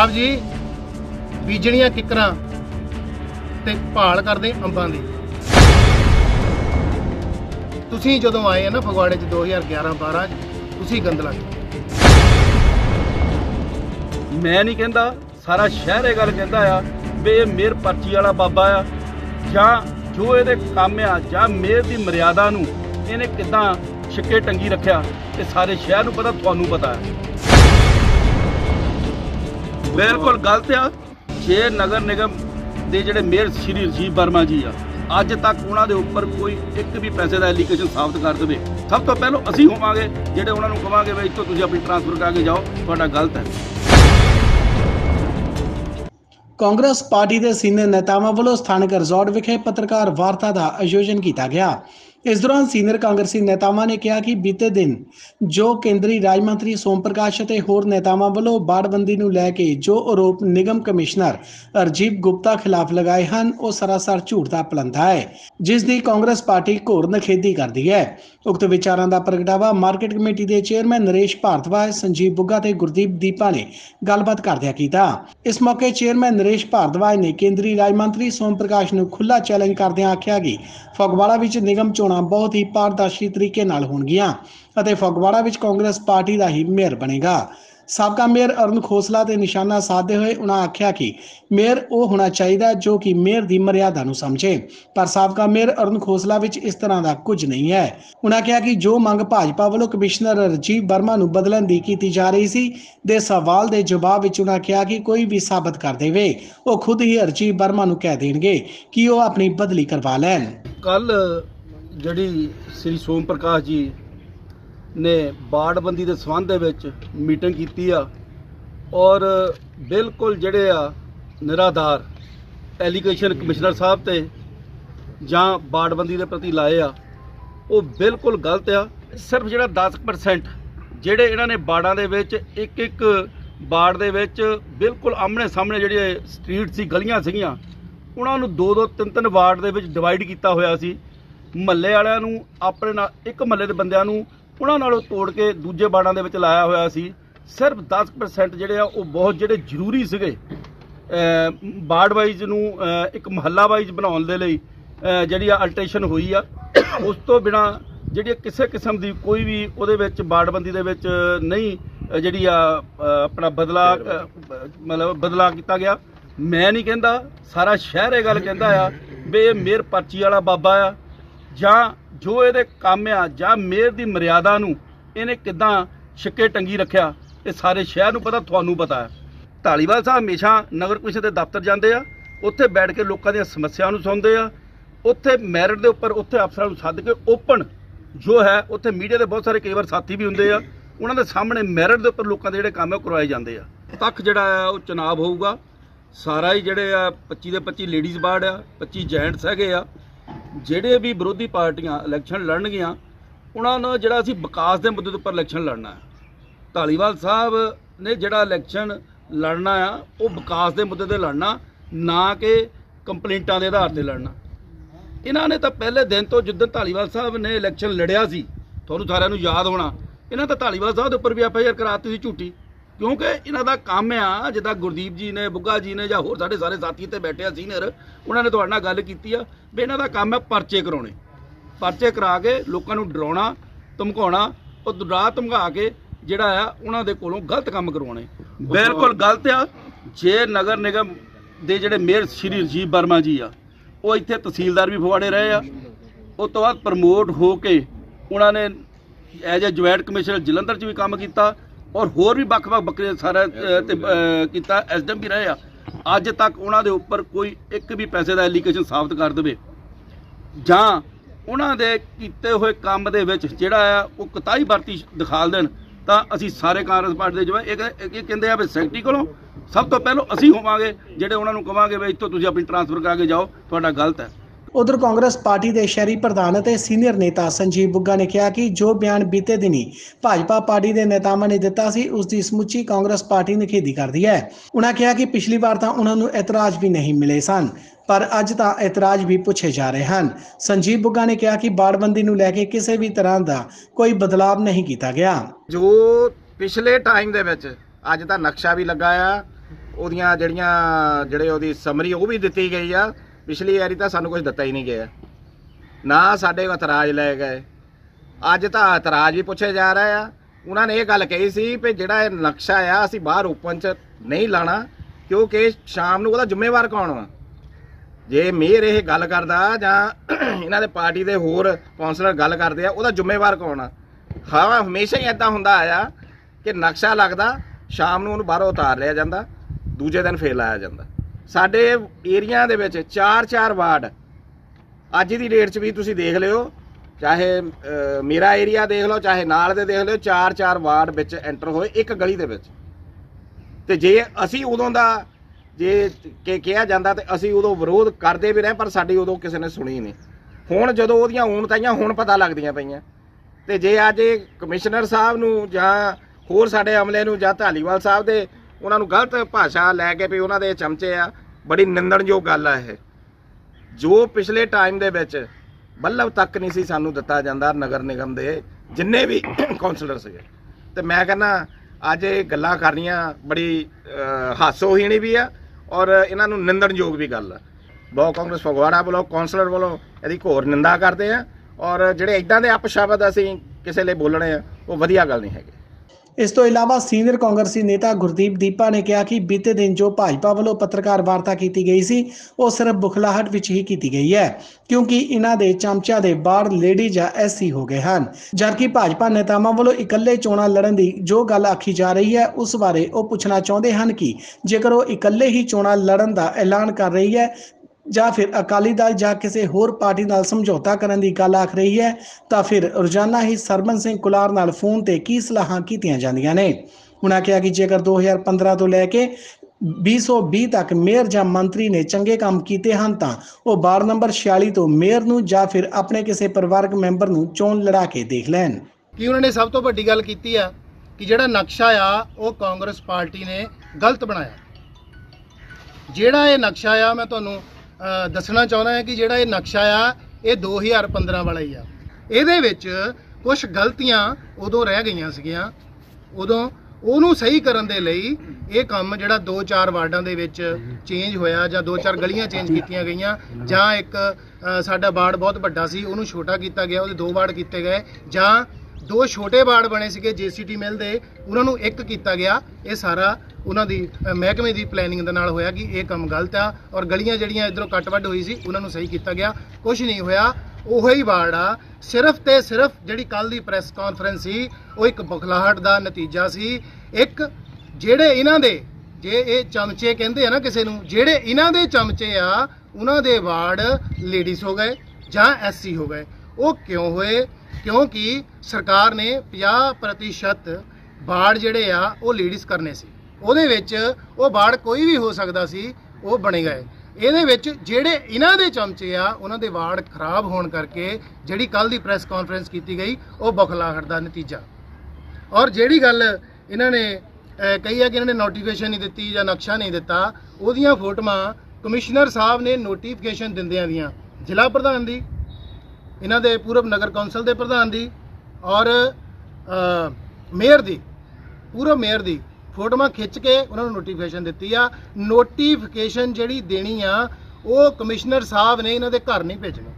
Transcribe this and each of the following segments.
ਸਾਹਿਬ ਜੀ, ਬੀਜਣੀਆਂ ਕਿਕਰਾਂ ਤੇ ਭਾਲ ਕਰਦੇ ਅੰਬਾਂ ਦੀ। ਤੁਸੀਂ ਜਦੋਂ ਆਏ ਆ ਨਾ ਫਗਵਾੜੇ ਚ 2011 12 ਚ, ਤੁਸੀਂ ਗੰਦਲਾ ਮੈਂ ਨਹੀਂ ਕਹਿੰਦਾ, ਸਾਰਾ ਸ਼ਹਿਰ ਇਹ ਗੱਲ ਕਹਿੰਦਾ ਆ ਵੀ ਇਹ ਮੇਰ ਪਰਚੀ ਵਾਲਾ ਬਾਬਾ ਆ, ਜਾਂ ਜੋ ਇਹਦੇ ਕੰਮ ਆ, ਜਾਂ ਮੇਰ ਦੀ ਮਰਿਆਦਾ ਨੂੰ ਇਹਨੇ ਕਿਦਾਂ ਛਿੱਕੇ ਟੰਗੀ ਰੱਖਿਆ, ਇਹ ਸਾਰੇ ਸ਼ਹਿਰ ਨੂੰ ਪਤਾ, ਤੁਹਾਨੂੰ ਪਤਾ ਹੈ। ਬਿਲਕੁਲ ਗਲਤ ਆ। ਜੇ ਨਗਰ ਨਿਗਮ ਦੇ ਜਿਹੜੇ ਮੇਅਰ ਸ਼੍ਰੀ ਰਜੀਵ ਵਰਮਾ ਜੀ ਆ, ਅੱਜ ਤੱਕ ਉਹਨਾਂ ਦੇ ਉੱਪਰ ਕੋਈ ਇੱਕ ਵੀ ਪੈਸੇ ਦਾ ਐਲੀਗੇਸ਼ਨ ਸਾਬਤ ਕਰ ਦੇਵੇ, ਸਭ ਤੋਂ ਪਹਿਲਾਂ ਅਸੀਂ ਹੋਵਾਂਗੇ, ਜਿਹੜੇ ਉਹਨਾਂ ਨੂੰ ਕਵਾਂਗੇ ਵੀ ਇੱਥੋਂ ਤੁਸੀਂ ਆਪਣੀ ਟ੍ਰਾਂਸਫਰ ਕਰਾ ਕੇ ਜਾਓ, ਤੁਹਾਡਾ ਗਲਤ ਹੈ। ਕਾਂਗਰਸ ਪਾਰਟੀ ਦੇ ਸੀਨੀਅਰ ਨੇਤਾਵਾਂ ਵੱਲੋਂ ਸਥਾਨਕ ਰਿਜ਼ੋਰਟ ਵਿਖੇ ਪੱਤਰਕਾਰ ਵਾਰਤਾ ਦਾ ਆਯੋਜਨ ਕੀਤਾ ਗਿਆ। ਇਸ ਦੌਰਾਨ ਸੀਨੀਅਰ ਕਾਂਗਰਸੀ ਨੇਤਾਵਾਂ ਨੇ ਕਿਹਾ ਕਿ ਬੀਤੇ ਦਿਨ ਜੋ ਕੇਂਦਰੀ ਰਾਜ ਮੰਤਰੀ ਸੋਮ ਪ੍ਰਕਾਸ਼ ਅਤੇ ਹੋਰ ਨੇਤਾਵਾਂ ਵੱਲੋਂ ਬਾੜਬੰਦੀ ਨੂੰ ਲੈ ਕੇ ਜੋ ਆਰੋਪ ਨਿਗਮ ਕਮਿਸ਼ਨਰ ਅਰਜੀਤ ਗੁਪਤਾ ਖਿਲਾਫ ਲਗਾਏ ਹਨ, ਉਹ ਸਰਾਸਰ ਝੂਠ ਦਾ ਪਲੰਦਾ ਹੈ। ਜਿਸ ਦੀ ਕਾਂਗਰਸ ਪਾਰਟੀ ਘੋਰ ਨਖੇਦੀ ਕਰਦੀ ਹੈ। ਉਕਤ ਵਿਚਾਰਾਂ ਦਾ ਪ੍ਰਗਟਾਵਾ ਮਾਰਕੀਟ ਕਮੇਟੀ ਦੇ ਚੇਅਰਮੈਨ ਨਰੇਸ਼ ਭਾਰਤਵਾਜ, ਸੰਜੀਵ ਬੁੱਗਾ ਤੇ ਗੁਰਦੀਪ ਦੀਪਾ ਨੇ ਗੱਲਬਾਤ ਕਰਦਿਆਂ ਕੀਤਾ। ਇਸ ਮੌਕੇ ਚੇਅਰਮੈਨ ਨਰੇਸ਼ ਭਾਰਦਵਾਜ ਨੇ ਕੇਂਦਰੀ ਰਾਜ ਮੰਤਰੀ ਸੋਮ ਪ੍ਰਕਾਸ਼ ਨੂੰ ਖੁੱਲਾ ਚੈਲੰਜ ਕਰਦਿਆਂ ਆਖਿਆ ਕਿ ਫਗਵਾੜਾ ਵਿੱਚ ਨਿਗਮ ਚੋਣਾਂ ਬਹੁਤ ਹੀ ਪਾਰਦਰਸ਼ੀ ਤਰੀਕੇ ਨਾਲ ਹੋਣਗੀਆਂ ਅਤੇ ਫਗਵਾੜਾ ਵਿੱਚ ਕਾਂਗਰਸ ਪਾਰਟੀ ਦਾ ਹੀ ਮੇਅਰ ਬਣੇਗਾ। ਸਾਬਕਾ ਮੇਅਰ ਅਰੁਣ ਖੋਸਲਾ ਤੇ ਨਿਸ਼ਾਨਾ ਸਾਧਦੇ ਹੋਏ ਉਹਨਾਂ ਆਖਿਆ ਕਿ ਮੇਅਰ ਉਹ ਹੋਣਾ ਚਾਹੀਦਾ ਜੋ ਕਿ ਮੇਅਰ ਦੀ ਮਰਿਆਦਾ ਨੂੰ ਸਮਝੇ। ਪਰ ਸਾਬਕਾ ਮੇਅਰ ਅਰੁਣ ਖੋਸਲਾ ਵਿੱਚ ਇਸ ਤਰ੍ਹਾਂ ਦਾ ਕੁਝ ਨਹੀਂ ਹੈ। ਉਹਨਾਂ ਕਿਹਾ ਕਿ ਜੋ ਮੰਗ ਭਾਜਪਾ ਵੱਲੋਂ ਕਮਿਸ਼ਨਰ ਰਜੀਵ ਵਰਮਾ ਨੂੰ ਬਦਲਣ ਦੀ ਕੀਤੀ ਜਾ ਰਹੀ ਸੀ, ਦੇ ਸਵਾਲ ਦੇ ਜਵਾਬ ਵਿੱਚ ਉਹਨਾਂ ਕਿਹਾ ਕਿ ਕੋਈ ਵੀ ਸਾਬਤ ਕਰ ਦੇਵੇ। ਉਹ ਖੁਦ ਹੀ ਰਜੀਵ ਵਰਮਾ ਨੂੰ ਕਹਿ ਦੇਣਗੇ ਕਿ ਉਹ ਆਪਣੀ ਬਦਲੀ ਕਰਵਾ ਲੈਣ। ਕੱਲ ਜਿਹੜੀ ਸ੍ਰੀ ਸੋਮ ਪ੍ਰਕਾਸ਼ ਜੀ ਨੇ ਬਾੜਬੰਦੀ ਦੇ ਸੰਬੰਧ ਦੇ ਵਿੱਚ ਮੀਟਿੰਗ ਕੀਤੀ ਆ ਔਰ ਬਿਲਕੁਲ ਜਿਹੜੇ ਆ ਨਿਰਾਧਾਰ ਐਲੀਗੇਸ਼ਨ ਕਮਿਸ਼ਨਰ ਸਾਹਿਬ ਤੇ ਜਾਂ ਬਾੜਬੰਦੀ ਦੇ ਪ੍ਰਤੀ ਲਾਏ ਆ, ਉਹ ਬਿਲਕੁਲ ਗਲਤ ਆ। ਸਿਰਫ ਜਿਹੜਾ 10% ਜਿਹੜੇ ਇਹਨਾਂ ਨੇ ਬਾੜਾਂ ਦੇ ਵਿੱਚ ਇੱਕ ਇੱਕ ਬਾੜ ਦੇ ਵਿੱਚ ਬਿਲਕੁਲ ਆਮਣੇ ਸਾਹਮਣੇ ਜਿਹੜੇ ਸਟਰੀਟ ਸੀ, ਗਲੀਆਂ ਸੀਗੀਆਂ, ਉਹਨਾਂ ਨੂੰ ਦੋ ਦੋ ਤਿੰਨ ਤਿੰਨ ਵਾਰਡ ਦੇ ਵਿੱਚ ਡਿਵਾਈਡ ਕੀਤਾ ਹੋਇਆ ਸੀ। ਮਹੱਲੇ ਵਾਲਿਆਂ ਨੂੰ, ਆਪਣੇ ਨਾਲ ਇੱਕ ਮਹੱਲੇ ਦੇ ਬੰਦਿਆਂ ਨੂੰ ਉਹਨਾਂ ਨਾਲੋਂ ਤੋੜ ਕੇ ਦੂਜੇ ਬਾੜਾਂ ਦੇ ਵਿੱਚ ਲਾਇਆ ਹੋਇਆ ਸੀ। ਸਿਰਫ 10% ਜਿਹੜੇ ਆ, ਉਹ ਬਹੁਤ ਜਿਹੜੇ ਜ਼ਰੂਰੀ ਸੀਗੇ। ਅਹ, ਬਾੜ ਵਾਈਜ਼ ਨੂੰ ਇੱਕ ਮਹੱਲਾ ਵਾਈਜ਼ ਬਣਾਉਣ ਦੇ ਲਈ ਜਿਹੜੀ ਆ ਅਲਟਰੇਸ਼ਨ ਹੋਈ ਆ। ਉਸ ਤੋਂ ਬਿਨਾ ਜਿਹੜੀ ਕਿਸੇ ਕਿਸਮ ਦੀ ਕੋਈ ਵੀ ਉਹਦੇ ਵਿੱਚ ਬਾੜਬੰਦੀ ਦੇ ਵਿੱਚ ਨਹੀਂ ਜਿਹੜੀ ਆ ਆਪਣਾ ਬਦਲਾ ਮਤਲਬ ਬਦਲਾ ਕੀਤਾ ਗਿਆ। ਮੈਂ ਨਹੀਂ ਕਹਿੰਦਾ, ਸਾਰਾ ਸ਼ਹਿਰ ਇਹ ਗੱਲ ਕਹਿੰਦਾ ਆ ਵੀ ਇਹ ਮੇਰ ਪਰਚੀ ਵਾਲਾ ਬਾਬਾ ਆ। ਜਾਂ ਜੋ ਇਹਦੇ ਕੰਮ ਆ ਜਾਂ ਮੇਅਰ ਦੀ ਮਰਿਆਦਾ ਨੂੰ ਇਹਨੇ ਕਿਦਾਂ ਛਿੱਕੇ ਟੰਗੀ ਰੱਖਿਆ, ਇਹ ਸਾਰੇ ਸ਼ਹਿਰ ਨੂੰ ਪਤਾ, ਤੁਹਾਨੂੰ ਪਤਾ ਹੈ। ਢਾਲੀਵਾਲ ਸਾਹਿਬ ਹਮੇਸ਼ਾ ਨਗਰ ਕੌਂਸਲ ਦੇ ਦਫ਼ਤਰ ਜਾਂਦੇ ਆ, ਉੱਥੇ ਬੈਠ ਕੇ ਲੋਕਾਂ ਦੀਆਂ ਸਮੱਸਿਆਵਾਂ ਨੂੰ ਸੁਣਦੇ ਆ, ਉੱਥੇ ਮੈਰਿਟ ਦੇ ਉੱਪਰ ਉੱਥੇ ਅਫਸਰਾਂ ਨੂੰ ਸੱਦ ਕੇ ਓਪਨ ਜੋ ਹੈ, ਉੱਥੇ ਮੀਡੀਆ ਦੇ ਬਹੁਤ ਸਾਰੇ ਕਈ ਵਾਰ ਸਾਥੀ ਵੀ ਹੁੰਦੇ ਆ, ਉਹਨਾਂ ਦੇ ਸਾਹਮਣੇ ਮੈਰਿਟ ਦੇ ਉੱਪਰ ਲੋਕਾਂ ਦੇ ਜਿਹੜੇ ਕੰਮ ਆ, ਉਹ ਕਰਵਾਏ ਜਾਂਦੇ ਆ। ਤੱਕ ਜਿਹੜਾ ਆ ਉਹ ਚੁਣਾਵ ਹੋਊਗਾ। ਸਾਰਾ ਹੀ ਜਿਹੜੇ ਆ 25 ਦੇ 25 ਲੇਡੀਜ਼ ਬਾਰਡ ਆ 25 ਜੈਂਟਸ ਹੈਗੇ ਆ ਜਿਹੜੇ ਵੀ ਵਿਰੋਧੀ ਪਾਰਟੀਆਂ ਇਲੈਕਸ਼ਨ ਲੜਨਗੀਆਂ, ਉਹਨਾਂ ਨੂੰ ਜਿਹੜਾ ਅਸੀਂ ਵਿਕਾਸ ਦੇ ਮੁੱਦੇ ਦੇ ਉੱਪਰ ਇਲੈਕਸ਼ਨ ਲੜਨਾ ਹੈ। ਢਾਲੀਵਾਲ ਸਾਹਿਬ ਨੇ ਜਿਹੜਾ ਇਲੈਕਸ਼ਨ ਲੜਨਾ ਆ, ਉਹ ਵਿਕਾਸ ਦੇ ਮੁੱਦੇ ਤੇ ਲੜਨਾ, ਨਾ ਕਿ ਕੰਪਲੇਂਟਾਂ ਦੇ ਆਧਾਰ ਤੇ ਲੜਨਾ। ਇਹਨਾਂ ਨੇ ਤਾਂ ਪਹਿਲੇ ਦਿਨ ਤੋਂ ਜਿੱਦਣ ਢਾਲੀਵਾਲ ਸਾਹਿਬ ਨੇ ਇਲੈਕਸ਼ਨ ਲੜਿਆ ਸੀ, ਤੁਹਾਨੂੰ ਸਾਰਿਆਂ ਨੂੰ ਯਾਦ ਹੋਣਾ, ਇਹਨਾਂ ਤਾਂ ਢਾਲੀਵਾਲ ਸਾਹਿਬ ਦੇ ਉੱਪਰ ਵੀ ਐਫਆਈਆਰ ਕਰਾਤੀ ਸੀ ਝੂਠੀ। ਕਿਉਂਕਿ ਇਹਨਾਂ ਦਾ ਕੰਮ ਆ, ਜਿੱਦਾਂ ਗੁਰਦੀਪ ਜੀ ਨੇ, ਬੁੱਗਾ ਜੀ ਨੇ, ਜਾਂ ਹੋਰ ਸਾਡੇ ਸਾਰੇ ਸਾਥੀ ਤੇ ਬੈਠੇ ਆ ਸੀਨੀਅਰ ਉਹਨਾਂ ਨੇ ਤੁਹਾਡੇ ਨਾਲ ਗੱਲ ਕੀਤੀ ਆ ਵੀ ਇਹਨਾਂ ਦਾ ਕੰਮ ਹੈ ਪਰਚੇ ਕਰਾਉਣੇ। ਪਰਚੇ ਕਰਾ ਕੇ ਲੋਕਾਂ ਨੂੰ ਡਰਾਉਣਾ, ਧਮਕਾਉਣਾ, ਉਹ ਡਰਾ ਧਮਕਾ ਕੇ ਜਿਹੜਾ ਆ, ਉਹਨਾਂ ਦੇ ਕੋਲੋਂ ਗਲਤ ਕੰਮ ਕਰਵਾਉਣੇ। ਬਿਲਕੁਲ ਗਲਤ ਆ। ਜੇ ਨਗਰ ਨਿਗਮ ਦੇ ਜਿਹੜੇ ਮੇਅਰ ਸ਼੍ਰੀ ਰਜੀਵ ਵਰਮਾ ਜੀ ਆ, ਉਹ ਇੱਥੇ ਤਹਿਸੀਲਦਾਰ ਵੀ ਫਵਾੜੇ ਰਹੇ ਆ। ਉਸ ਤੋਂ ਬਾਅਦ ਪ੍ਰਮੋਟ ਹੋ ਕੇ ਉਹਨਾਂ ਨੇ as a joint commissioner Jalandhar 'ਚ ਵੀ ਕੰਮ ਕੀਤਾ। ਔਰ ਹੋਰ ਵੀ ਵੱਖ-ਵੱਖ ਬੱਕਰੇ ਸਾਰਾ ਤੇ ਕੀਤਾ ਐਸਡੀਐਮ ਵੀ ਰਹੇ ਆ। ਅੱਜ ਤੱਕ ਉਹਨਾਂ ਦੇ ਉੱਪਰ ਕੋਈ ਇੱਕ ਵੀ ਪੈਸੇ ਦਾ ਐਲੀਗੇਸ਼ਨ ਸਾਬਤ ਕਰ ਦੇਵੇ। ਜਾਂ ਉਹਨਾਂ ਦੇ ਕੀਤੇ ਹੋਏ ਕੰਮ ਦੇ ਵਿੱਚ ਜਿਹੜਾ ਆ ਉਹ ਕਤਾਈ ਵਰਤੀ ਦਿਖਾਲ ਦੇਣ ਤਾਂ ਅਸੀਂ ਸਾਰੇ ਕਾਂਗਰਸ ਪਾਰਟੀ ਦੇ ਜਵਾਨ ਇਹ ਕਹਿੰਦੇ- ਇਹ ਕਹਿੰਦੇ ਆ ਵੀ ਸੈਕਟਰੀ ਕੋਲੋਂ ਸਭ ਤੋਂ ਪਹਿਲਾਂ ਅਸੀਂ ਹੋਵਾਂਗੇ ਜਿਹੜੇ ਉਹਨਾਂ ਨੂੰ ਕਵਾਂਗੇ ਵੀ ਇੱਥੋਂ ਤੁਸੀਂ ਆਪਣੀ ਟ੍ਰਾਂਸਫਰ ਕਰਾ ਕੇ ਜਾਓ ਤੁਹਾਡਾ ਗਲਤ ਹੈ। ਉਧਰ ਕਾਂਗਰਸ ਪਾਰਟੀ ਦੇ ਸ਼ਹਿਰੀ ਪ੍ਰਧਾਨ ਅਤੇ ਸੀਨੀਅਰ ਨੇਤਾ ਸੰਜੀਵ ਬੁੱਗਾ ਨੇ ਕਿਹਾ ਕਿ ਜੋ ਬਿਆਨ ਬੀਤੇ ਦਿਨੀ ਭਾਜਪਾ ਪਾਰਟੀ ਦੇ ਨੇਤਾਵਾਂ ਨੇ ਦਿੱਤਾ ਸੀ, ਉਸ ਦੀ ਸਮੁੱਚੀ ਕਾਂਗਰਸ ਪਾਰਟੀ ਨਿਖੇਧੀ ਕਰਦੀ ਹੈ। ਉਹਨਾਂ ਕਿਹਾ ਕਿ ਪਿਛਲੀ ਵਾਰ ਤਾਂ ਉਹਨਾਂ ਨੂੰ ਇਤਰਾਜ਼ ਵੀ ਨਹੀਂ ਮਿਲੇ ਸਨ, ਪਰ ਅੱਜ ਤਾਂ ਇਤਰਾਜ਼ ਵੀ ਪੁੱਛੇ ਜਾ ਰਹੇ ਹਨ। ਸੰਜੀਵ ਬੁੱਗਾ ਨੇ ਕਿਹਾ ਕਿ ਬਾੜਬੰਦੀ ਨੂੰ ਲੈ ਕੇ ਕਿਸੇ ਵੀ ਤਰ੍ਹਾਂ ਦਾ ਕੋਈ ਬਦਲਾਅ ਨਹੀਂ ਕੀਤਾ ਗਿਆ। ਜੋ ਪਿਛਲੇ ਟਾਈਮ ਦੇ ਵਿੱਚ ਅੱਜ ਦਾ ਨਕਸ਼ਾ ਵੀ ਲੱਗਾ ਆ ਉਹਦੀਆਂ ਜਿਹੜੀਆਂ, ਜਿਹੜੇ ਉਹਦੀ ਸਮਰੀ ਉਹ ਵੀ ਦਿੱਤੀ ਗਈ ਆ। ਪਿਛਲੀ ਵਾਰੀ ਤਾਂ ਸਾਨੂੰ ਕੁਝ ਦਿੱਤਾ ਹੀ ਨਹੀਂ ਗਿਆ। ਨਾ ਸਾਡੇ ਇਤਰਾਜ਼ ਲੈ ਗਏ। ਅੱਜ ਤਾਂ ਇਤਰਾਜ਼ ਵੀ ਪੁੱਛਿਆ ਜਾ ਰਿਹਾ ਆ। ਉਹਨਾਂ ਨੇ ਇਹ ਗੱਲ ਕਹੀ ਸੀ ਵੀ ਜਿਹੜਾ ਇਹ ਨਕਸ਼ਾ ਆ, ਅਸੀਂ ਬਾਹਰ ਓਪਨ 'ਚ ਨਹੀਂ ਲਾਣਾ, ਕਿਉਂਕਿ ਸ਼ਾਮ ਨੂੰ ਉਹਦਾ ਜ਼ਿੰਮੇਵਾਰ ਕੌਣ ਆ? ਜੇ ਮੇਅਰ ਇਹ ਗੱਲ ਕਰਦਾ ਜਾਂ ਇਹਨਾਂ ਦੇ ਪਾਰਟੀ ਦੇ ਹੋਰ ਕੌਂਸਲਰ ਗੱਲ ਕਰਦੇ ਆ, ਉਹਦਾ ਜ਼ਿੰਮੇਵਾਰ ਕੌਣ ਆ? ਹਾਂ, ਹਮੇਸ਼ਾ ਹੀ ਇਦਾਂ ਹੁੰਦਾ ਆਇਆ ਕਿ ਨਕਸ਼ਾ ਲੱਗਦਾ, ਸ਼ਾਮ ਨੂੰ ਉਹਨੂੰ ਬਾਹਰੋਂ ਉਤਾਰ ਲਿਆ ਜਾਂਦਾ, ਦੂਜੇ ਦਿਨ ਫੇਰ ਲਾਇਆ ਜਾਂਦਾ। ਸਾਡੇ ਏਰੀਆ ਦੇ ਵਿੱਚ 4-4 ਵਾਰਡ, ਅੱਜ ਦੀ ਡੇਟ 'ਚ ਵੀ ਤੁਸੀਂ ਦੇਖ ਲਿਓ, ਚਾਹੇ ਮੇਰਾ ਏਰੀਆ ਦੇਖ ਲਓ, ਚਾਹੇ ਨਾਲ ਦੇ ਦੇਖ ਲਿਓ 4-4 ਵਾਰਡ ਵਿੱਚ ਐਂਟਰ ਹੋਏ ਇੱਕ ਗਲੀ ਦੇ ਵਿੱਚ। ਤੇ ਜੇ ਅਸੀਂ ਉਦੋਂ ਦਾ, ਜੇ ਕਿ ਕਿਹਾ ਜਾਂਦਾ ਤੇ ਅਸੀਂ ਉਦੋਂ ਵਿਰੋਧ ਕਰਦੇ ਵੀ ਰਹੇ, ਪਰ ਸਾਡੀ ਉਦੋਂ ਕਿਸੇ ਨੇ ਸੁਣੀ ਨਹੀਂ। ਹੁਣ ਜਦੋਂ ਉਹਦੀਆਂ ਊਣ ਤਾਈਆਂ ਹੁਣ ਪਤਾ ਲੱਗਦੀਆਂ ਪਈਆਂ। ਤੇ ਜੇ ਅੱਜ ਕਮਿਸ਼ਨਰ ਸਾਹਿਬ ਨੂੰ ਜਾਂ ਹੋਰ ਸਾਡੇ ਅਮਲੇ ਨੂੰ ਜਾਂ ਧਾਲੀਵਾਲ ਸਾਹਿਬ ਦੇ ਉਹਨਾਂ ਨੂੰ ਗਲਤ ਭਾਸ਼ਾ ਲੈ ਕੇ ਵੀ ਉਹਨਾਂ ਦੇ ਚਮਚੇ ਆ, ਬੜੀ ਨਿੰਦਣਯੋਗ ਗੱਲ ਆ ਇਹ। ਜੋ ਪਿਛਲੇ ਟਾਈਮ ਦੇ ਵਿੱਚ ਬੱਲਬ ਤੱਕ ਨਹੀਂ ਸੀ ਸਾਨੂੰ ਦਿੱਤਾ ਜਾਂਦਾ ਨਗਰ ਨਿਗਮ ਦੇ, ਜਿੰਨੇ ਵੀ ਕਾਉਂਸਲਰ ਸੀਗੇ। ਤੇ ਮੈਂ ਕਹਿੰਦਾ, ਅੱਜ ਇਹ ਗੱਲਾਂ ਕਰਨੀਆਂ ਬੜੀ ਹਾਸੋਹੀਣੀ ਵੀ ਆ ਔਰ ਇਹਨਾਂ ਨੂੰ ਨਿੰਦਣਯੋਗ ਵੀ ਗੱਲ ਆ। ਬਲਾਕ ਕਾਂਗਰਸ ਫਗਵਾੜਾ ਵੱਲੋਂ ਕਾਉਂਸਲਰ ਵੱਲੋਂ ਇਹਦੀ ਘੋਰ ਨਿੰਦਾ ਕਰਦੇ ਆ ਔਰ ਜਿਹੜੇ ਇਦਾਂ ਦੇ ਅਪਸ਼ਬਦ ਅਸੀਂ ਕਿਸੇ ਲਈ ਬੋਲਣੇ ਆ, ਉਹ ਵਧੀਆ ਗੱਲ ਨਹੀਂ ਹੈਗੀ। ਇਸ ਤੋਂ ਇਲਾਵਾ ਸੀਨੀਅਰ ਕਾਂਗਰਸੀ ਨੇਤਾ ਗੁਰਦੀਪ ਦੀਪਾ ਨੇ ਕਿਹਾ ਕਿ ਬੀਤੇ ਦਿਨ ਜੋ ਭਾਜਪਾ ਵੱਲੋਂ ਪੱਤਰਕਾਰ ਵਾਰਤਾ ਕੀਤੀ ਗਈ ਸੀ, ਉਹ ਸਿਰਫ ਬੁਖਲਾਹਟ ਵਿੱਚ ਹੀ ਕੀਤੀ ਗਈ ਹੈ, ਕਿਉਂਕਿ ਇਹਨਾਂ ਦੇ ਚਮਚਿਆਂ ਦੇ ਬਾਹਰ ਲੇਡੀ ਜਾਂ ਐਸਸੀ ਹੋ ਗਏ ਹਨ। ਜਦਕਿ ਭਾਜਪਾ ਨੇਤਾਵਾਂ ਵੱਲੋਂ ਇਕੱਲੇ ਚੋਣਾਂ ਲੜਨ ਦੀ ਜੋ ਗੱਲ ਆਖੀ ਜਾ ਰਹੀ ਹੈ, ਉਸ ਬਾਰੇ ਉਹ ਪੁੱਛਣਾ ਚਾਹੁੰਦੇ ਹਨ ਕਿ ਜੇਕਰ ਉਹ ਇਕੱਲੇ ਹੀ ਚੋਣਾਂ ਲੜਨ ਦਾ ਐਲਾਨ ਕਰ ਰਹੀ ਹੈ ਜਾਂ ਫਿਰ ਅਕਾਲੀ ਦਲ ਜਾਂ ਕਿਸੇ ਹੋਰ ਪਾਰਟੀ ਨਾਲ ਸਮਝੌਤਾ ਕਰਨ ਦੀ ਗੱਲ ਆਖ ਰਹੀ ਹੈ, ਤਾਂ ਫਿਰ ਰੋਜ਼ਾਨਾ ਹੀ ਸਰਮਨ ਸਿੰਘ ਕੁਲਾਰ ਨਾਲ ਫੋਨ ਤੇ ਕੀ ਸਲਾਹਾਂ ਕੀਤੀਆਂ ਜਾਂਦੀਆਂ ਨੇ? ਉਹਨਾਂ ਕਿਹਾ ਕਿ ਜੇਕਰ 2015 ਤੋਂ ਲੈ ਕੇ 2020 ਤੱਕ ਮੇਅਰ ਜਾਂ ਮੰਤਰੀ ਨੇ ਚੰਗੇ ਕੰਮ ਕੀਤੇ ਹਨ, ਤਾਂ ਉਹ ਬਾਰ ਨੰਬਰ 46 ਤੋਂ ਮੇਅਰ ਨੂੰ ਜਾਂ ਫਿਰ ਆਪਣੇ ਕਿਸੇ ਪਰਿਵਾਰਕ ਮੈਂਬਰ ਨੂੰ ਚੋਣ ਲੜਾ ਕੇ ਦੇਖ ਲੈਣ। ਕੀ ਉਹਨਾਂ ਨੇ ਸਭ ਤੋਂ ਵੱਡੀ ਗੱਲ ਕੀਤੀ ਆ ਕਿ ਜਿਹੜਾ ਨਕਸ਼ਾ ਆ, ਉਹ ਕਾਂਗਰਸ ਪਾਰਟੀ ਨੇ ਗਲਤ ਬਣਾਇਆ। ਜਿਹੜਾ ਇਹ ਨਕਸ਼ਾ ਆ, ਮੈਂ ਤੁਹਾਨੂੰ ਦੱਸਣਾ ਚਾਹੁੰਦਾ ਹਾਂ ਕਿ ਜਿਹੜਾ ਇਹ ਨਕਸ਼ਾ ਆ, ਇਹ 2015 ਵਾਲਾ ਹੀ ਆ। ਇਹਦੇ ਵਿੱਚ ਕੁਝ ਗਲਤੀਆਂ ਉਦੋਂ ਰਹਿ ਗਈਆਂ ਸੀਗੀਆਂ। ਉਦੋਂ ਉਹਨੂੰ ਸਹੀ ਕਰਨ ਦੇ ਲਈ ਇਹ ਕੰਮ ਜਿਹੜਾ 2-4 ਵਾਰਡਾਂ ਦੇ ਵਿੱਚ ਚੇਂਜ ਹੋਇਆ ਜਾਂ 2-4 ਗਲੀਆਂ ਚੇਂਜ ਕੀਤੀਆਂ ਗਈਆਂ ਜਾਂ ਇੱਕ ਸਾਡਾ ਵਾਰਡ ਬਹੁਤ ਵੱਡਾ ਸੀ, ਉਹਨੂੰ ਛੋਟਾ ਕੀਤਾ ਗਿਆ, ਉਹਦੇ ਦੋ ਵਾਰਡ ਕੀਤੇ ਗਏ ਜਾਂ ਦੋ ਛੋਟੇ ਵਾਰਡ ਬਣੇ ਸੀਗੇ ਜੀਸੀਟੀ ਮਿਲ ਦੇ ਉਹਨਾਂ ਨੂੰ ਇੱਕ ਕੀਤਾ ਗਿਆ। ਇਹ ਸਾਰਾ ਉਹਨਾਂ ਦੀ ਅ, ਮਹਿਕਮੇ ਦੀ ਪਲੈਨਿੰਗ ਦੇ ਨਾਲ ਹੋਇਆ ਕਿ ਇਹ ਕੰਮ ਗਲਤ ਆ ਔਰ ਗਲੀਆਂ ਜਿਹੜੀਆਂ ਇਧਰੋਂ ਕੱਟ ਵੱਢ ਹੋਈ ਸੀ ਉਹਨਾਂ ਨੂੰ ਸਹੀ ਕੀਤਾ ਗਿਆ। ਕੁਝ ਨਹੀਂ ਹੋਇਆ। ਉਹੋ ਹੀ ਵਾਰਡ ਆ। ਸਿਰਫ ਤੇ ਸਿਰਫ ਜਿਹੜੀ ਕੱਲ ਦੀ ਪ੍ਰੈਸ ਕਾਨਫਰੰਸ ਸੀ ਉਹ ਇੱਕ ਬਖਲਾਹਟ ਦਾ ਨਤੀਜਾ ਸੀ। ਇੱਕ ਜਿਹੜੇ ਇਹਨਾਂ ਦੇ ਜੇ ਇਹ ਚਮਚੇ ਕਹਿੰਦੇ ਆ ਨਾ ਕਿਸੇ ਨੂੰ ਜਿਹੜੇ ਇਹਨਾਂ ਦੇ ਚਮਚੇ ਆ ਉਹਨਾਂ ਦੇ ਵਾਰਡ ਲੇਡੀਜ਼ ਹੋ ਗਏ ਜਾਂ ਐਸਸੀ ਹੋ ਗਏ। ਉਹ ਕਿਉਂ ਹੋਏ? ਕਿਉਂਕਿ ਸਰਕਾਰ ਨੇ 50% ਵਾਰਡ ਜਿਹੜੇ ਆ, ਉਹ ਲੇਡੀਜ਼ ਕਰਨੇ ਸੀ। ਉਹਦੇ ਵਿੱਚ ਉਹ ਵਾਰਡ ਕੋਈ ਵੀ ਹੋ ਸਕਦਾ ਸੀ, ਉਹ ਬਣੇ ਗਏ। ਇਹਦੇ ਵਿੱਚ ਜਿਹੜੇ ਇਹਨਾਂ ਦੇ ਚਮਚੇ ਆ, ਉਹਨਾਂ ਦੇ ਵਾਰਡ ਖਰਾਬ ਹੋਣ ਕਰਕੇ ਜਿਹੜੀ ਕੱਲ ਦੀ ਪ੍ਰੈਸ ਕਾਨਫਰੰਸ ਕੀਤੀ ਗਈ, ਉਹ ਬਖਲਾਹਟ ਦਾ ਨਤੀਜਾ। ਔਰ ਜਿਹੜੀ ਗੱਲ ਇਹਨਾਂ ਨੇ ਕਹੀ ਹੈ ਕਿ ਇਹਨਾਂ ਨੇ ਨੋਟੀਫਿਕੇਸ਼ਨ ਨਹੀਂ ਦਿੱਤੀ ਜਾਂ ਨਕਸ਼ਾ ਨਹੀਂ ਦਿੱਤਾ, ਉਹਦੀਆਂ ਫੋਟੋਆਂ ਕਮਿਸ਼ਨਰ ਸਾਹਿਬ ਨੇ ਨੋਟੀਫਿਕੇਸ਼ਨ ਦਿੰਦਿਆਂ ਦੀਆਂ, ਜ਼ਿਲ੍ਹਾ ਪ੍ਰਧਾਨ ਦੀ। ਇਹਨਾਂ ਦੇ ਪੂਰਬ ਨਗਰ ਕੌਂਸਲ ਦੇ ਪ੍ਰਧਾਨ ਦੀ ਔਰ ਮੇਅਰ ਦੀ, ਪੂਰਬ ਮੇਅਰ ਦੀ ਫੋਟੋਆਂ ਖਿੱਚ ਕੇ ਉਹਨਾਂ ਨੂੰ ਨੋਟੀਫਿਕੇਸ਼ਨ ਦਿੱਤੀ ਆ। ਨੋਟੀਫਿਕੇਸ਼ਨ ਜਿਹੜੀ ਦੇਣੀ ਆ, ਉਹ ਕਮਿਸ਼ਨਰ ਸਾਹਿਬ ਨੇ ਇਹਨਾਂ ਦੇ ਘਰ ਨਹੀਂ ਭੇਜਣੀ।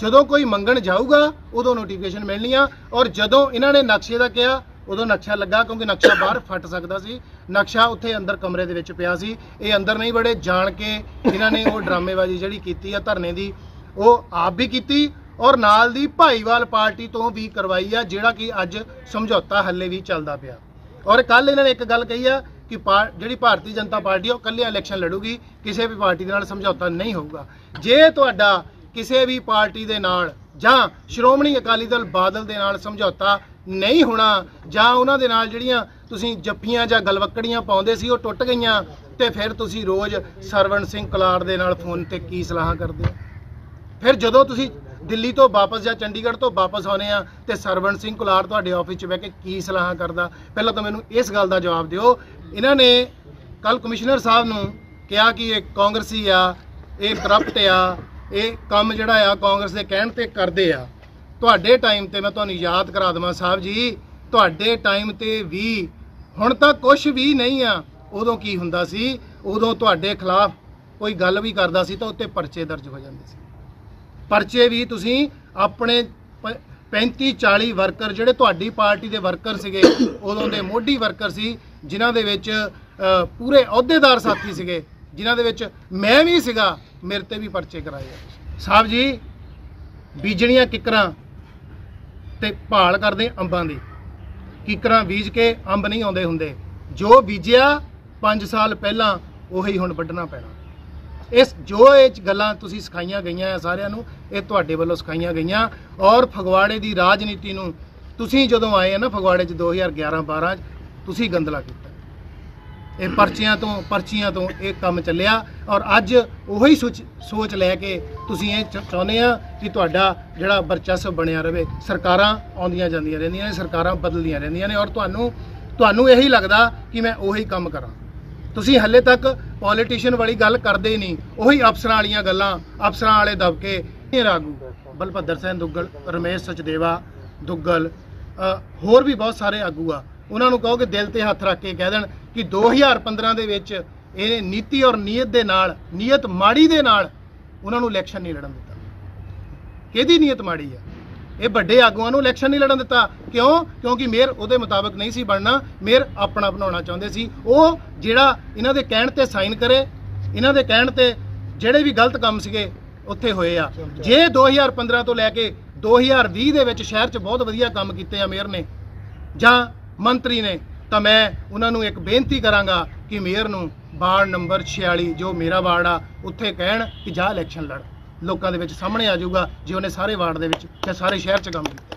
ਜਦੋਂ ਕੋਈ ਮੰਗਣ ਜਾਊਗਾ, ਉਦੋਂ ਨੋਟੀਫਿਕੇਸ਼ਨ ਮਿਲਣੀ ਆ ਔਰ ਜਦੋਂ ਇਹਨਾਂ ਨੇ ਨਕਸ਼ੇ ਦਾ ਕਿਹਾ, ਉਦੋਂ ਨਕਸ਼ਾ ਲੱਗਾ ਕਿਉਂਕਿ ਨਕਸ਼ਾ ਬਾਹਰ ਫਟ ਸਕਦਾ ਸੀ। ਨਕਸ਼ਾ ਉੱਥੇ ਅੰਦਰ ਕਮਰੇ ਦੇ ਵਿੱਚ ਪਿਆ ਸੀ। ਇਹ ਅੰਦਰ ਨਹੀਂ ਬੜੇ ਜਾਣ ਕੇ ਇਹਨਾਂ ਨੇ ਉਹ ਡਰਾਮੇਬਾਜ਼ੀ ਜਿਹੜੀ ਕੀਤੀ ਆ, ਧਰਨੇ ਦੀ ਉਹ ਆਪ ਵੀ ਕੀਤੀ ਔਰ ਨਾਲ ਦੀ ਭਾਈਵਾਲ ਪਾਰਟੀ ਤੋਂ ਵੀ ਕਰਵਾਈ ਆ ਜਿਹੜਾ ਕਿ ਅੱਜ ਸਮਝੌਤਾ ਹੱਲੇ ਵੀ ਚੱਲਦਾ ਪਿਆ। ਔਰ ਕੱਲ ਇਹਨਾਂ ਨੇ ਇੱਕ ਗੱਲ ਕਹੀ ਆ ਕਿ ਪਾ- ਜਿਹੜੀ ਭਾਰਤੀ ਜਨਤਾ ਪਾਰਟੀ ਆ, ਉਹ ਕੱਲਿਆਂ ਇਲੈਕਸ਼ਨ ਲੜੂਗੀ ਕਿਸੇ ਵੀ ਪਾਰਟੀ ਦੇ ਨਾਲ ਸਮਝੌਤਾ ਨਹੀਂ ਹੋਊਗਾ। ਜੇ ਤੁਹਾਡਾ ਕਿਸੇ ਵੀ ਪਾਰਟੀ ਦੇ ਨਾਲ ਜਾਂ ਸ਼੍ਰੋਮਣੀ ਅਕਾਲੀ ਦਲ ਬਾਦਲ ਦੇ ਨਾਲ ਸਮਝੌਤਾ ਨਹੀਂ ਹੋਣਾ ਜਾਂ ਉਹਨਾਂ ਦੇ ਨਾਲ ਜਿਹੜੀਆਂ ਤੁਸੀਂ ਜੱਫੀਆਂ ਜਾਂ ਗਲਵੱਕੜੀਆਂ ਪਾਉਂਦੇ ਸੀ ਉਹ ਟੁੱਟ ਗਈਆਂ ਤੇ ਫਿਰ ਤੁਸੀਂ ਰੋਜ਼ ਸਰਵਣ ਸਿੰਘ ਕਲਾਰ ਦੇ ਨਾਲ ਫੋਨ ਤੇ ਕੀ ਸਲਾਹਾਂ ਕਰਦੇ? ਹੋ ਫਿਰ ਜਦੋਂ ਤੁਸੀਂ ਦਿੱਲੀ ਤੋਂ ਵਾਪਸ ਜਾਂ ਚੰਡੀਗੜ੍ਹ ਤੋਂ ਵਾਪਸ ਆਉਨੇ ਆ ਤੇ ਸਰਵਣ ਸਿੰਘ ਕੁਲਾਰ ਤੁਹਾਡੇ ਆਫਿਸ 'ਚ ਬਹਿ ਕੇ ਕੀ ਸਲਾਹਾਂ ਕਰਦਾ, ਪਹਿਲਾਂ ਤਾਂ ਮੈਨੂੰ ਇਸ ਗੱਲ ਦਾ ਜਵਾਬ ਦਿਓ। ਇਹਨਾਂ ਨੇ ਕੱਲ ਕਮਿਸ਼ਨਰ ਸਾਹਿਬ ਨੂੰ ਕਿਹਾ ਕਿ ਇਹ ਕਾਂਗਰਸੀ ਆ, ਇਹ ਕਰਪਟ ਆ, ਇਹ ਕੰਮ ਜਿਹੜਾ ਆ ਕਾਂਗਰਸ ਦੇ ਕਹਿਣ ਤੇ ਕਰਦੇ ਆ। ਤੁਹਾਡੇ ਟਾਈਮ ਤੇ ਮੈਂ ਤੁਹਾਨੂੰ ਯਾਦ ਕਰਾ ਦਵਾਂ ਸਾਹਿਬ ਜੀ, ਤੁਹਾਡੇ ਟਾਈਮ ਤੇ ਵੀ, ਹੁਣ ਤਾਂ ਕੁਝ ਵੀ ਨਹੀਂ ਆ, ਉਦੋਂ ਕੀ ਹੁੰਦਾ ਸੀ? ਉਦੋਂ ਤੁਹਾਡੇ ਖਿਲਾਫ ਕੋਈ ਗੱਲ ਵੀ ਕਰਦਾ ਸੀ ਤਾਂ ਉੱਤੇ ਪਰਚੇ ਦਰਜ ਹੋ ਜਾਂਦੇ ਸੀ। ਪਰਚੇ ਵੀ ਤੁਸੀਂ ਆਪਣੇ 35 40 ਵਰਕਰ ਜਿਹੜੇ ਤੁਹਾਡੀ ਪਾਰਟੀ ਦੇ ਵਰਕਰ ਸੀਗੇ, ਉਦੋਂ ਦੇ ਮੋਢੀ ਵਰਕਰ ਸੀ, ਜਿਨ੍ਹਾਂ ਦੇ ਵਿੱਚ ਪੂਰੇ ਅਹੁਦੇਦਾਰ ਸਾਥੀ ਸੀਗੇ, ਜਿਨ੍ਹਾਂ ਦੇ ਵਿੱਚ ਮੈਂ ਵੀ ਸੀਗਾ, ਮੇਰੇ ਤੇ ਵੀ ਪਰਚੇ ਕਰਾਏ ਆ ਸਾਹਿਬ ਜੀ, ਬੀਜਣੀਆਂ ਕਿਕਰਾਂ ਤੇ ਭਾਲ ਕਰਦੇ ਅੰਬਾਂ ਦੀ। ਕਿਕਰਾਂ ਬੀਜ ਕੇ ਅੰਬ ਨਹੀਂ ਆਉਂਦੇ ਹੁੰਦੇ। ਜੋ ਬੀਜਿਆ 5 ਸਾਲ ਪਹਿਲਾਂ, ਉਹੀ ਹੁਣ ਵੱਢਣਾ ਪੈਣਾ। ਇਸ ਜੋ ਇਹ ਗੱਲਾਂ ਤੁਸੀਂ ਸਿਖਾਈਆਂ ਗਈਆਂ ਆ ਸਾਰਿਆਂ ਨੂੰ, ਇਹ ਤੁਹਾਡੇ ਵੱਲੋਂ ਸਿਖਾਈਆਂ ਗਈਆਂ। ਔਰ ਫਗਵਾੜੇ ਦੀ ਰਾਜਨੀਤੀ ਨੂੰ ਤੁਸੀਂ ਜਦੋਂ ਆਏ ਆ ਨਾ ਫਗਵਾੜੇ 'ਚ 2011 12 'ਚ, ਤੁਸੀਂ ਗੰਦਲਾ ਕੀਤਾ। ਇਹ ਪਰਚੀਆਂ ਤੋਂ ਪਰਚੀਆਂ ਤੋਂ ਇਹ ਕੰਮ ਚੱਲਿਆ ਔਰ ਅੱਜ ਉਹੀ ਸੋਚ ਸੋਚ ਲੈ ਕੇ ਤੁਸੀਂ ਇਹ ਚ- ਚਾਹੁੰਦੇ ਆ ਕਿ ਤੁਹਾਡਾ ਜਿਹੜਾ ਵਰਚਸਵ ਬਣਿਆ ਰਵੇ, ਸਰਕਾਰਾਂ ਆਉਂਦੀਆਂ ਜਾਂਦੀਆਂ ਰਹਿੰਦੀਆਂ ਨੇ, ਸਰਕਾਰਾਂ ਬਦਲਦੀਆਂ ਰਹਿੰਦੀਆਂ ਨੇ ਔਰ ਤੁਹਾਨੂੰ ਤੁਹਾਨੂੰ ਇਹੀ ਲੱਗਦਾ ਕਿ ਮੈਂ ਉਹੀ ਕੰਮ ਕਰਾਂ। ਤੁਸੀਂ ਹੱਲੇ ਤੱਕ ਪੋਲੀਟੀਸ਼ੀਅਨ ਵਾਲੀ ਗੱਲ ਕਰਦੇ ਹੀ ਨਹੀਂ। ਉਹੀ ਅਫਸਰਾਂ ਵਾਲੀਆਂ ਗੱਲਾਂ, ਅਫਸਰਾਂ ਵਾਲੇ ਦਬਕੇ। ਇਹ ਰਾਗੂ, ਬਲਭੱਦਰ ਸਿੰਘ ਦੁੱਗਲ, ਰਮੇਸ਼ ਸਚਦੇਵਾ ਦੁੱਗਲ ਹੋਰ ਵੀ ਬਹੁਤ ਸਾਰੇ ਆਗੂ ਆ। ਉਹਨਾਂ ਨੂੰ ਕਹੋ ਕਿ ਦਿਲ ਤੇ ਹੱਥ ਰੱਖ ਕੇ ਕਹਿ ਦੇਣ ਕਿ 2015 ਦੇ ਵਿੱਚ ਇਹ ਨੀਤੀ ਔਰ ਨੀਅਤ ਦੇ ਨਾਲ, ਨੀਅਤ ਮਾੜੀ ਦੇ ਨਾਲ ਉਹਨਾਂ ਨੂੰ ਇਲੈਕਸ਼ਨ ਨਹੀਂ ਲੜਨ ਦਿੱਤਾ। ਕਿਹਦੀ ਨੀਅਤ ਮਾੜੀ ਆ? ਇਹ ਵੱਡੇ ਆਗੂਆਂ ਨੂੰ ਇਲੈਕਸ਼ਨ ਨਹੀਂ ਲੜਨ ਦਿੱਤਾ। ਕਿਉਂ? ਕਿਉਂਕਿ ਮੇਅਰ ਉਹਦੇ ਮੁਤਾਬਕ ਨਹੀਂ ਸੀ ਬਣਨਾ। ਮੇਅਰ ਆਪਣਾ ਬਣਾਉਣਾ ਚਾਹੁੰਦੇ ਸੀ। ਉਹ ਜਿਹੜਾ ਇਹਨਾਂ ਦੇ ਕਹਿਣ ਤੇ ਸਾਈਨ ਕਰੇ, ਇਹਨਾਂ ਦੇ ਕਹਿਣ ਤੇ ਜਿਹੜੇ ਵੀ ਗਲਤ ਕੰਮ ਸੀਗੇ, ਉੱਥੇ ਹੋਏ ਆ। ਜੇ 2015 ਤੋਂ ਲੈ ਕੇ 2020 ਦੇ ਵਿੱਚ ਸ਼ਹਿਰ 'ਚ ਬਹੁਤ ਵਧੀਆ ਕੰਮ ਕੀਤੇ ਆ ਮੇਅਰ ਨੇ, ਜਾਂ ਮੰਤਰੀ ਨੇ, ਤਾਂ ਮੈਂ ਉਹਨਾਂ ਨੂੰ ਇੱਕ ਬੇਨਤੀ ਕਰਾਂਗਾ ਕਿ ਮੇਅਰ ਨੂੰ ਵਾਰਡ ਨੰਬਰ 46 ਜੋ ਮੇਰਾ ਵਾਰਡ ਆ, ਉੱਥੇ ਕਹਿਣ ਕਿ ਜਾ ਇਲੈਕਸ਼ਨ ਲੜ। ਲੋਕਾਂ ਦੇ ਵਿੱਚ ਸਾਹਮਣੇ ਆ ਜਾਊਗਾ ਜੇ ਉਹਨੇ ਸਾਰੇ ਵਾਰਡ ਦੇ ਵਿੱਚ ਜਾਂ ਸਾਰੇ ਸ਼ਹਿਰ 'ਚ ਕੰਮ ਕੀਤਾ।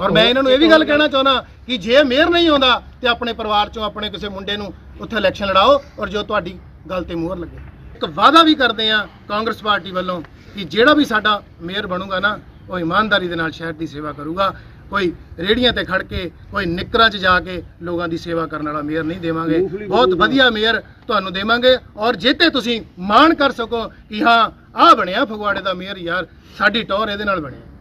ਔਰ ਮੈਂ ਇਹਨਾਂ ਨੂੰ ਇਹ ਵੀ ਗੱਲ ਕਹਿਣਾ ਚਾਹੁੰਦਾ ਕਿ ਜੇ ਮੇਅਰ ਨਹੀਂ ਆਉਂਦਾ ਤੇ ਆਪਣੇ ਪਰਿਵਾਰ 'ਚੋਂ ਆਪਣੇ ਕਿਸੇ ਮੁੰਡੇ ਨੂੰ ਉੱਥੇ ਇਲੈਕਸ਼ਨ ਲੜਾਓ ਔਰ ਜੋ ਤੁਹਾਡੀ ਗੱਲ ਤੇ ਮੋਹਰ ਲੱਗੇ। ਇੱਕ ਵਾਅਦਾ ਵੀ ਕਰਦੇ ਆ ਕਾਂਗਰਸ ਪਾਰਟੀ ਵੱਲੋਂ ਕਿ ਜਿਹੜਾ ਵੀ ਸਾਡਾ ਮੇਅਰ ਬਣੂਗਾ ਨਾ ਉਹ ਇਮਾਨਦਾਰੀ ਦੇ ਨਾਲ ਸ਼ਹਿਰ ਦੀ ਸੇਵਾ ਕਰੂਗਾ। ਕੋਈ ਰੇੜੀਆਂ ਤੇ ਖੜ ਕੇ ਕੋਈ ਨਿੱਕਰਾਂ 'ਚ ਜਾ ਕੇ ਲੋਕਾਂ ਦੀ ਸੇਵਾ ਕਰਨ ਵਾਲਾ ਮੇਅਰ ਨਹੀਂ ਦੇਵਾਂਗੇ। ਬਹੁਤ ਵਧੀਆ ਮੇਅਰ ਤੁਹਾਨੂੰ ਦੇਵਾਂਗੇ ਔਰ ਜੇ ਤੇ ਤੁਸੀਂ ਮਾਣ ਕਰ ਸਕੋ ਕਿ ਹਾਂ ਆਹ ਬਣਿਆ ਫਗਵਾੜੇ ਦਾ ਮੇਅਰ ਯਾਰ ਸਾਡੀ ਟੌਰ ਇਹਦੇ ਨਾਲ ਬਣਿਆ।